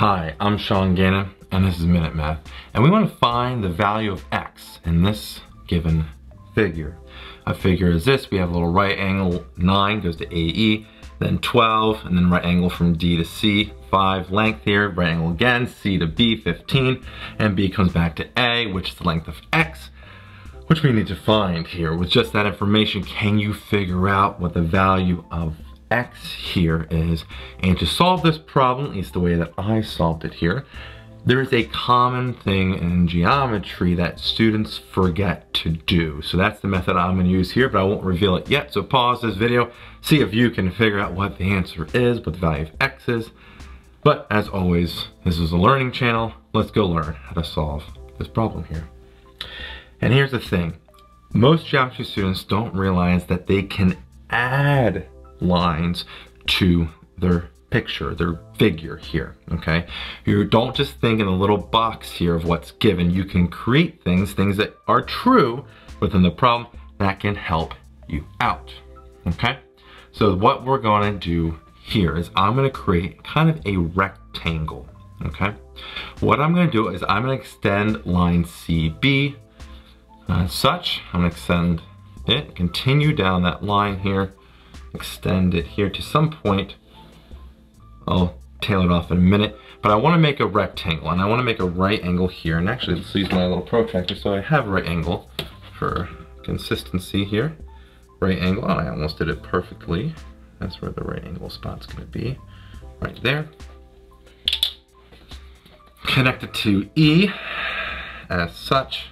Hi, I'm Sean Gannon, and this is Minute Math. And we want to find the value of x in this given figure. A figure is this, we have a little right angle, 9 goes to AE, then 12, and then right angle from D to C, 5 length here, right angle again, C to B, 15, and B comes back to A, which is the length of x, which we need to find here. With just that information, can you figure out what the value of x here is. And to solve this problem, at least the way that I solved it here, there is a common thing in geometry that students forget to do. So that's the method I'm gonna use here, but I won't reveal it yet. So pause this video, see if you can figure out what the answer is, what the value of x is. But as always, this is a learning channel. Let's go learn how to solve this problem here. And here's the thing. Most geometry students don't realize that they can add lines to their picture, their figure here, okay? You don't just think in a little box here of what's given. You can create things, things that are true within the problem that can help you out, okay? So what we're gonna do here is I'm gonna create kind of a rectangle, okay? What I'm gonna do is I'm gonna extend line CB uh, such. I'm gonna extend it, continue down that line here, extend it here to some point. I'll tail it off in a minute, but I wanna make a rectangle and I wanna make a right angle here. And actually, let's use my little protractor so I have a right angle for consistency here. Right angle, oh, I almost did it perfectly. That's where the right angle spot's gonna be, right there. Connect it to E as such.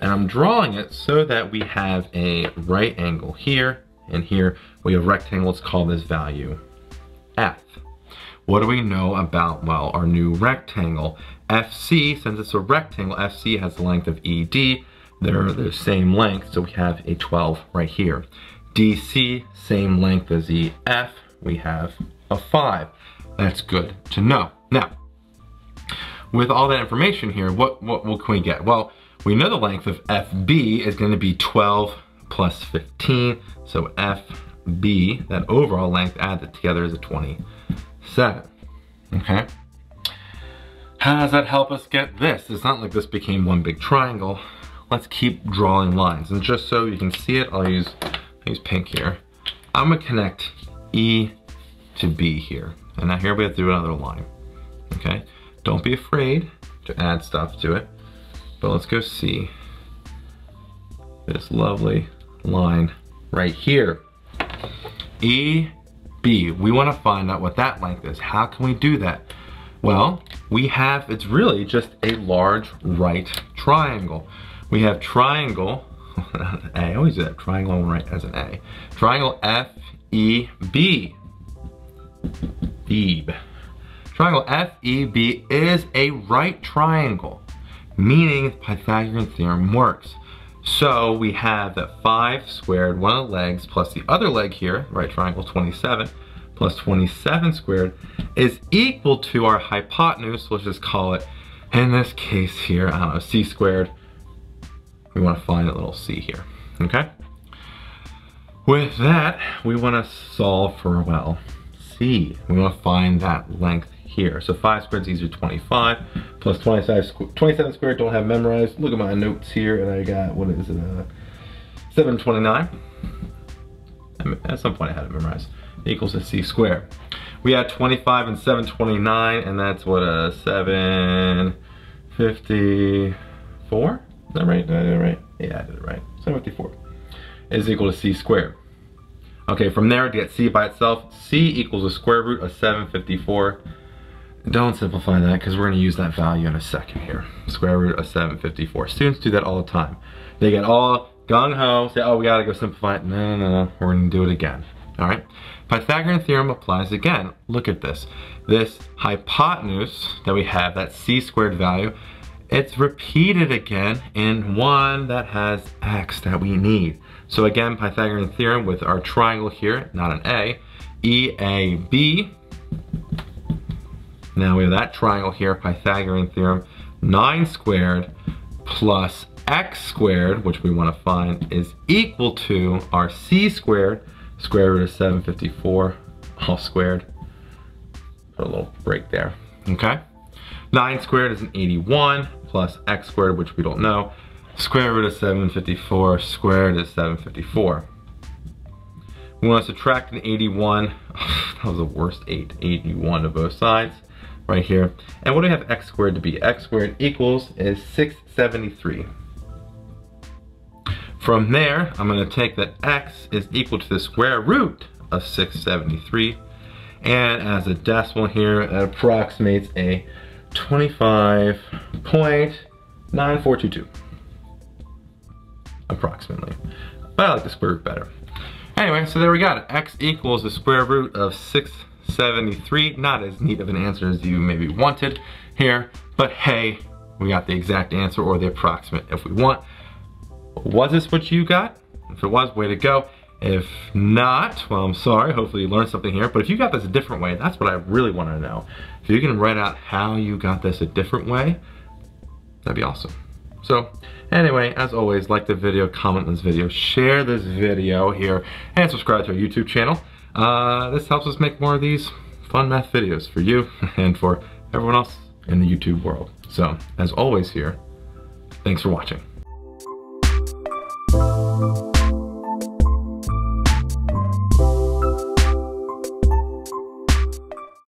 And I'm drawing it so that we have a right angle here and here we have rectangles, call this value f. What do we know about, well, our new rectangle? FC, since it's a rectangle, FC has the length of ED. They're the same length, so we have a 12 right here. DC, same length as EF, we have a 5. That's good to know. Now, with all that information here, what, what, what can we get? Well, we know the length of FB is going to be 12 plus 15. So FB, that overall length added together is a 27. Okay. How does that help us get this? It's not like this became one big triangle. Let's keep drawing lines. And just so you can see it, I'll use, I'll use pink here. I'm gonna connect E to B here. And now here we have to do another line, okay? Don't be afraid to add stuff to it, but let's go see this lovely line right here. E, B, we wanna find out what that length is. How can we do that? Well, we have, it's really just a large right triangle. We have triangle, A, I always that, triangle right as an A. Triangle F, E, B. Beeb. Triangle FEB is a right triangle, meaning Pythagorean theorem works. So we have that 5 squared, one of the legs, plus the other leg here, right triangle 27, plus 27 squared, is equal to our hypotenuse, let's just call it, in this case here, I don't know, c squared. We want to find a little c here, okay? With that, we want to solve for, well, c. We want to find that length here. So 5 squared is easier 25, plus 25, 27 squared don't have memorized. Look at my notes here, and I got, what is it, uh, 729. At some point I had it memorized. Equals to c squared. We had 25 and 729, and that's what, a 754? Is that right? Did I do it right? Yeah, I did it right. 754 is equal to c squared. Okay, from there to get c by itself, c equals the square root of 754 don't simplify that because we're going to use that value in a second here. Square root of 754. Students do that all the time. They get all gung-ho, say, oh, we got to go simplify it. No, no, no, we're going to do it again. All right? Pythagorean theorem applies again. Look at this. This hypotenuse that we have, that c squared value, it's repeated again in one that has x that we need. So again, Pythagorean theorem with our triangle here, not an A, EAB now we have that triangle here, Pythagorean theorem. 9 squared plus x squared, which we want to find, is equal to our c squared, square root of 754, all squared. Put a little break there. okay? 9 squared is an 81 plus x squared, which we don't know. Square root of 754 squared is 754. We want to subtract an 81. that was the worst 8. 81 to both sides right here. And what do we have x squared to be? x squared equals is 673. From there, I'm going to take that x is equal to the square root of 673. And as a decimal here, it approximates a 25.9422. Approximately. But I like the square root better. Anyway, so there we got it. X equals the square root of 673. Not as neat of an answer as you maybe wanted here, but hey, we got the exact answer or the approximate if we want. Was this what you got? If it was, way to go. If not, well, I'm sorry. Hopefully you learned something here. But if you got this a different way, that's what I really want to know. If you can write out how you got this a different way, that'd be awesome. So anyway, as always, like the video, comment on this video, share this video here, and subscribe to our YouTube channel. Uh, this helps us make more of these fun math videos for you and for everyone else in the YouTube world. So, as always here, thanks for watching.